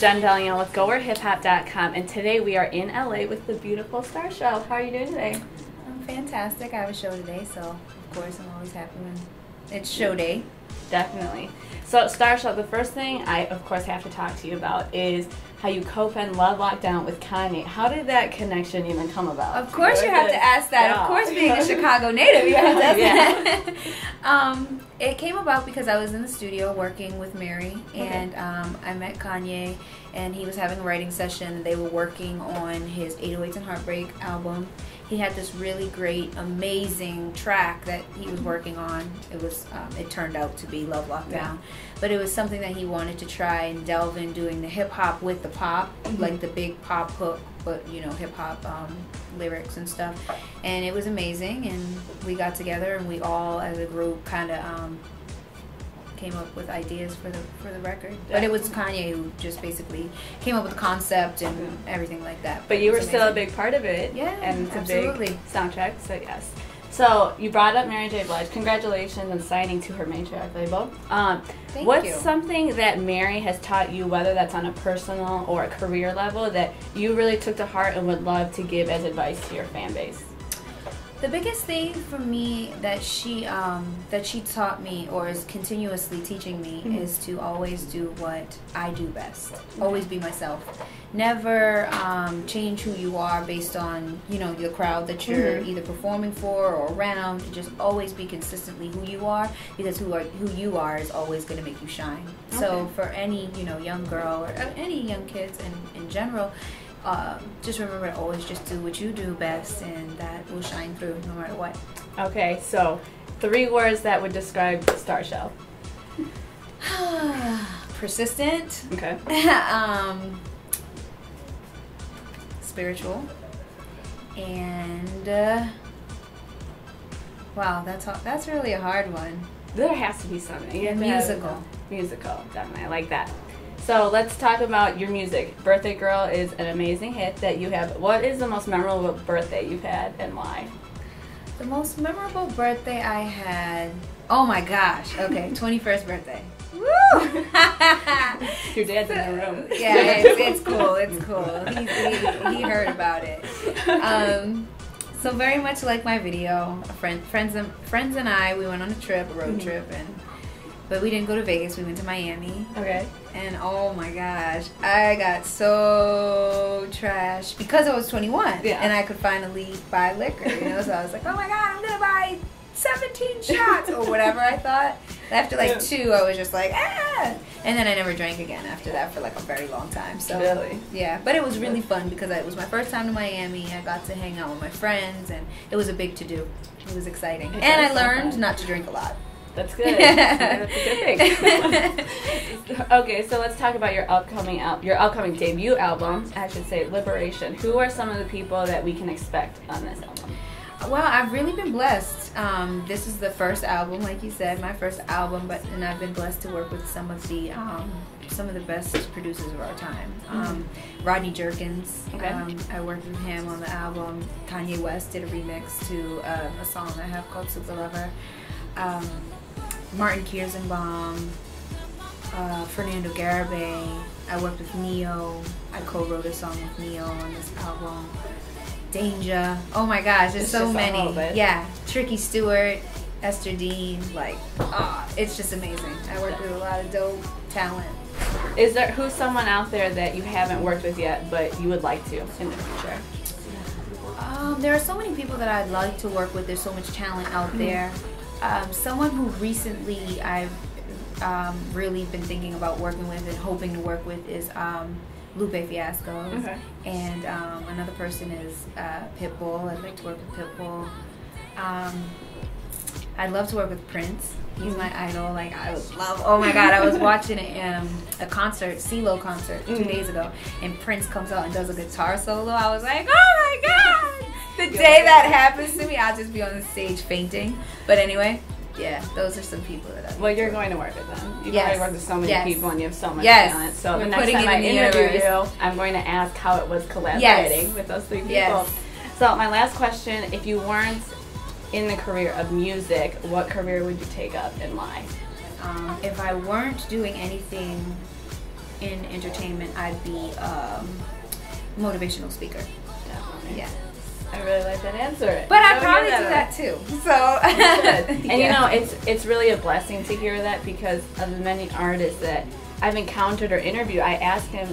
Jen DeLeon with GoWhereHipHop.com, and today we are in LA with the beautiful StarShell. How are you doing today? I'm fantastic. I have a show today, so of course I'm always happy when it's show day. Definitely. So, StarShell, the first thing I, of course, have to talk to you about is how you co-pen Love Lockdown with Kanye. How did that connection even come about? Of course, you have to ask that. Of course, being a Chicago native, you have to ask Yeah. that. um, it came about because I was in the studio working with Mary, and um, I met Kanye, and he was having a writing session. They were working on his 808s and Heartbreak album. He had this really great, amazing track that he was working on. It was, um, it turned out to be Love Lockdown, Yeah. but it was something that he wanted to try and delve in doing the hip hop with the pop, like the big pop hook, but you know, hip hop um, lyrics and stuff. And it was amazing. And we got together and we all, as a group, kind of um, came up with ideas for the for the record. But it was Kanye who just basically came up with the concept and everything like that. But you were still a big part of it. Yeah, And it's a big soundtrack, so yes. So, you brought up Mary J. Blige. Congratulations on signing to her matriarch label. Um, Thank what's you. something that Mary has taught you, whether that's on a personal or a career level, that you really took to heart and would love to give as advice to your fan base? The biggest thing for me that she um, that she taught me or is continuously teaching me Mhm. is to always do what I do best. Always be myself. Never um, change who you are based on you know the crowd that you're Mhm. either performing for or around. Just always be consistently who you are because who are who you are is always going to make you shine. So for any you know young girl or uh, any young kids in in general um, just remember to always just do what you do best and that will shine through no matter what. Okay, so three words that would describe StarShell. Persistent, Okay. um, spiritual, and uh, wow, that's that's really a hard one. There has to be something. You have to have- Musical. musical, definitely. I like that. So let's talk about your music. Birthday Girl is an amazing hit that you have. What is the most memorable birthday you've had and why? The most memorable birthday I had. Oh my gosh. Okay, 21st birthday. Woo! Your dad's in the room. yeah, it's, it's cool. It's cool. He, he, he heard about it. Um, so very much like my video, friend, friends, and friends and I, we went on a trip, a road Mhm. trip, and but we didn't go to Vegas. We went to Miami, Okay. and oh my gosh, I got so trash because I was 21 Yeah. and I could finally buy liquor. You know, so I was like, oh my god, I'm gonna buy 17 shots or whatever I thought. And after like Yeah. two, I was just like, ah, and then I never drank again after that for like a very long time. So Really? yeah, but it was really fun because it was my first time to Miami. I got to hang out with my friends, and it was a big to do. It was exciting, It and I learned fun. not to drink a lot. That's good. That's a good thing. okay, so let's talk about your upcoming al- your upcoming debut album. I should say Liberation. Who are some of the people that we can expect on this album? Well, I've really been blessed. Um, this is the first album, like you said, my first album, but and I've been blessed to work with some of the um, some of the best producers of our time. Um, Rodney Jerkins, Okay. um, I worked with him on the album. Kanye West did a remix to uh, a song I have called Super Lover. Um, Martin Kierszenbaum, uh, Fernando Garibay. I worked with Ne-Yo. I co-wrote a song with Ne-Yo on this album. Danja. Oh my gosh, there's It's so many. Yeah, Tricky Stewart, Esther Dean. Like, ah, it's just amazing. I worked with a lot of dope talent. Is there who's someone out there that you haven't worked with yet, but you would like to in the future? Um, there are so many people that I'd like to work with. There's so much talent out there. Um, someone who recently I've um, really been thinking about working with and hoping to work with is um, Lupe Fiasco. Okay. And um, another person is uh, Pitbull. I'd like to work with Pitbull. Um, I'd love to work with Prince. He's my idol. Like I love. Oh my God! I was watching a, um, a concert, CeeLo concert, 2 Mhm. days ago, and Prince comes out and does a guitar solo. I was like, oh my God! The day that happens to me, I'll just be on the stage fainting. But anyway, yeah, those are some people that I. Well, you're going to work with them. You've Yes. already worked with so many Yes. people, and you have so much Yes. talent. So We're the next time I in interview universe. you, I'm going to ask how it was collaborating with those three people. So my last question: If you weren't in the career of music, what career would you take up and why? Um, if I weren't doing anything in entertainment, I'd be um, motivational speaker. Definitely. Yeah. I really like that answer. But I Don't probably hear do that that too. So. And you know, it's it's really a blessing to hear that because of the many artists that I've encountered or interviewed. I ask him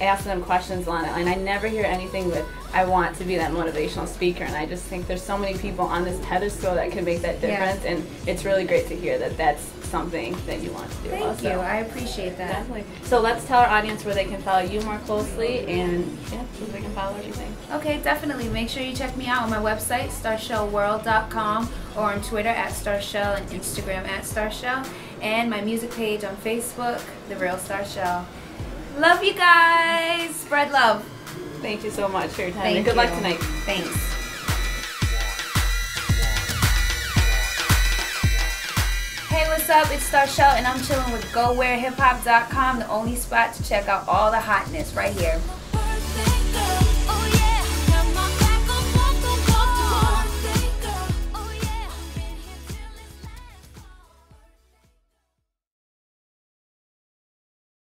ask them questions on it, and I never hear anything with "I want to be that motivational speaker." And I just think there's so many people on this pedestal that can make that Yeah. difference, and it's really great to hear that that's something that you want to do. Thank also. you. I appreciate that. Definitely. So let's tell our audience where they can follow you more closely, and yeah, so they can follow everything. Okay, definitely. Make sure you check me out on my website, starshellworld.com, or on Twitter at starshell and Instagram at starshell, and my music page on Facebook, The Real Starshell. Love you guys. Spread love. Thank you so much for your time, Thank and good you. luck tonight. Thanks. Up? It's Starshell, and I'm chilling with GoWhereHipHop.com, the only spot to check out all the hotness right here.